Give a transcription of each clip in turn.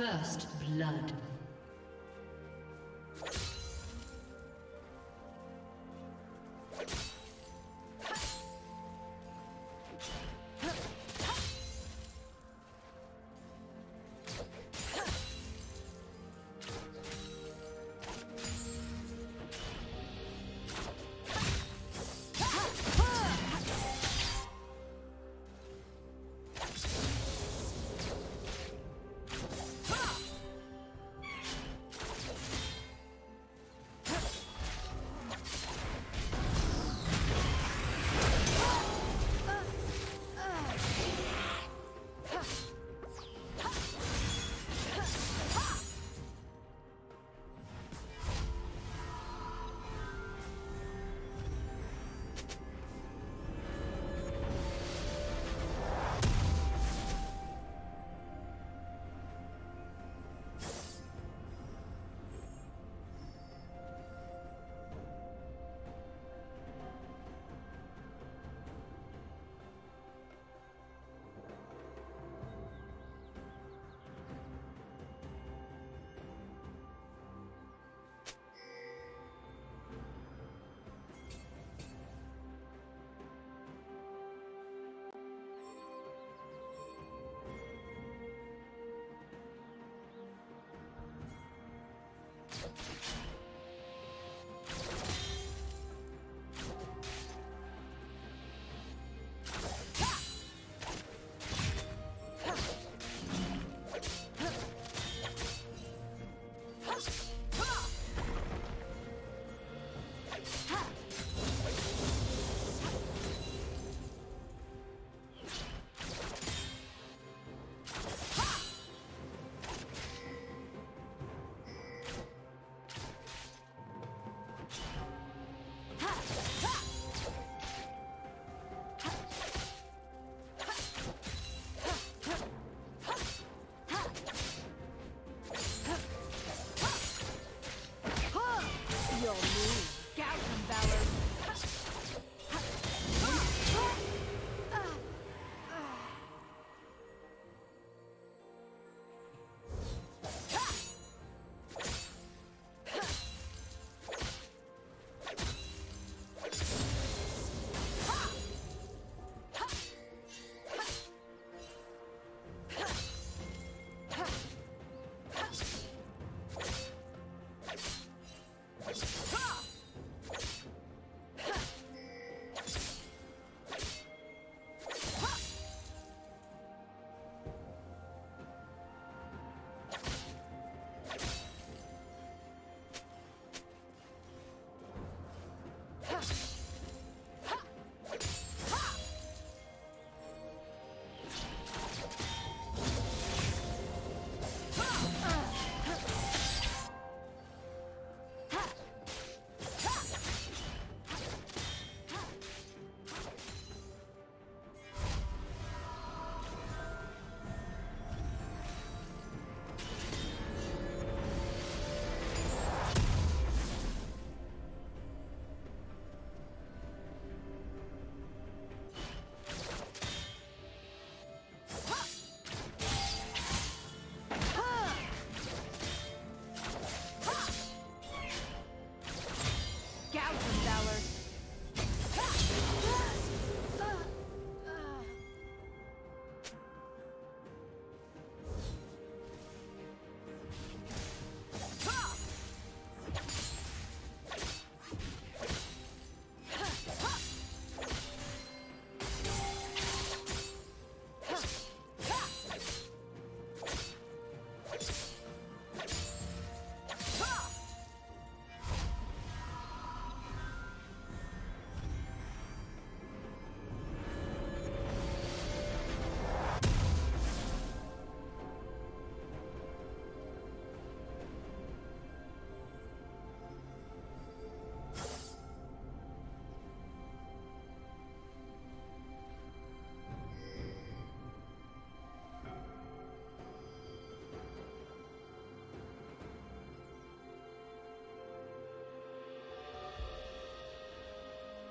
First blood.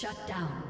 Shut down.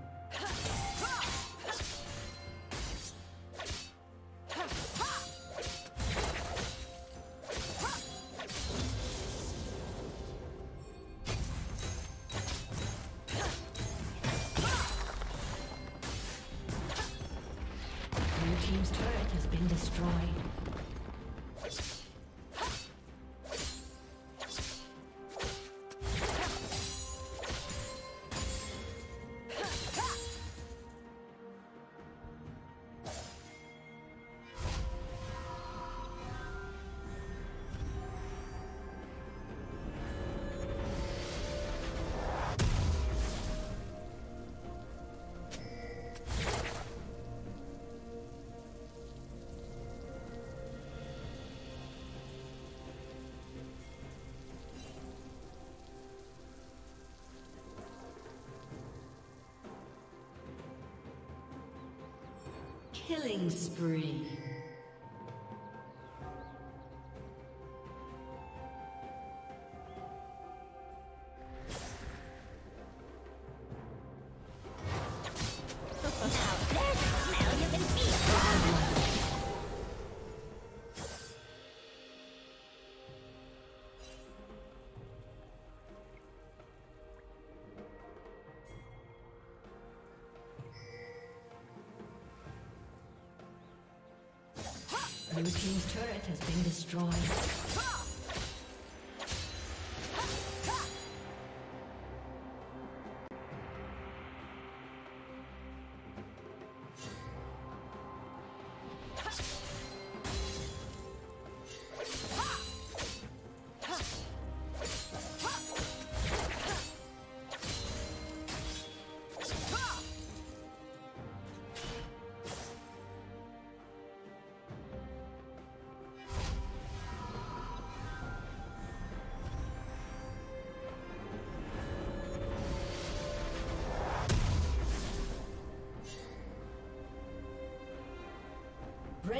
Killing spree. Been destroyed.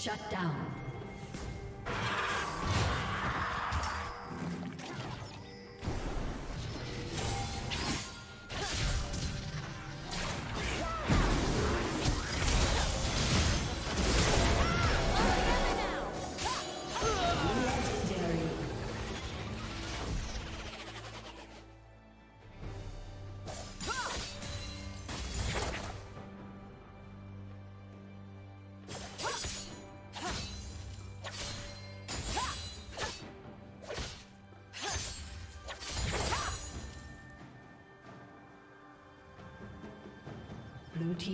Shut down.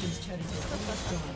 Turret has been destroyed.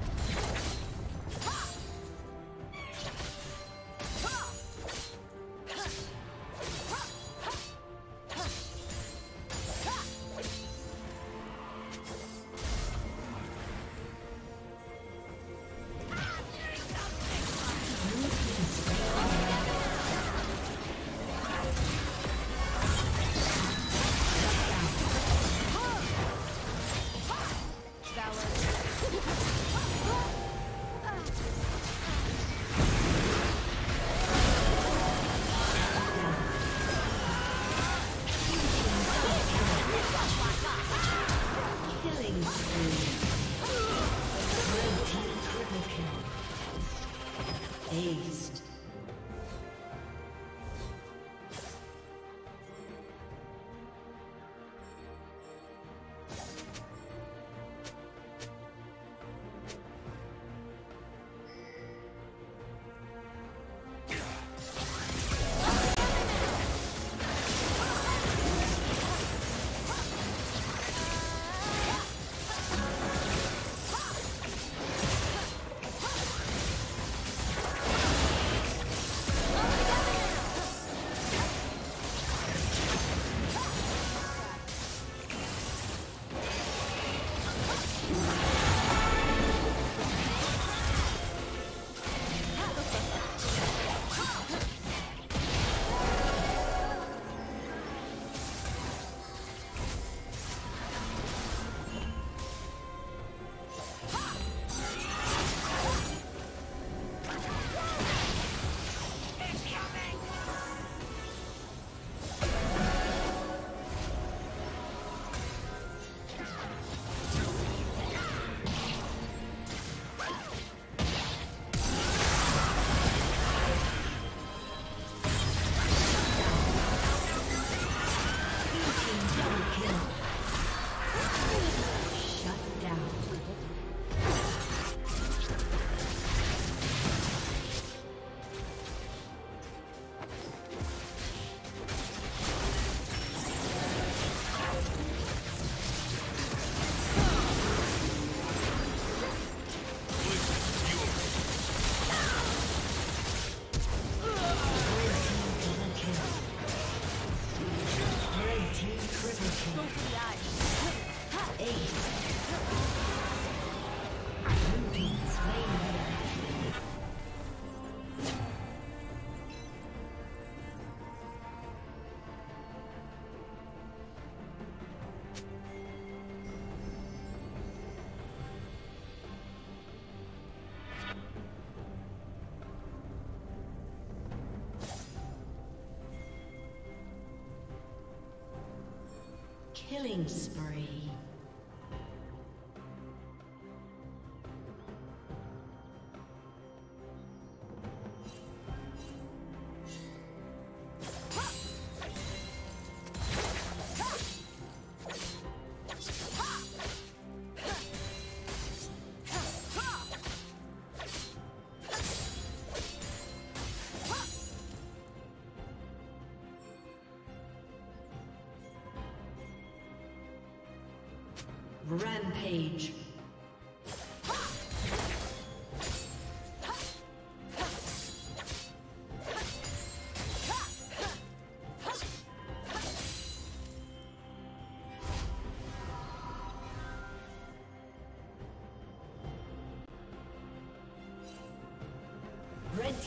Killing spree.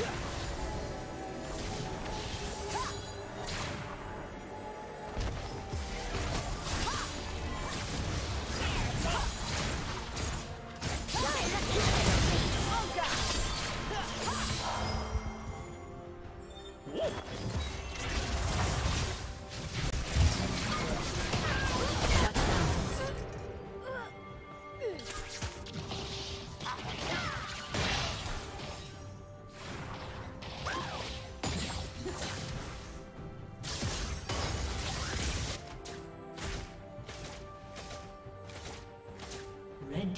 Yeah.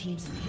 Team's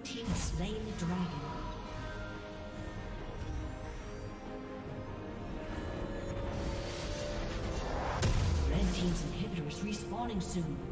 Blue team has slain the dragon. Red team's inhibitor is respawning soon.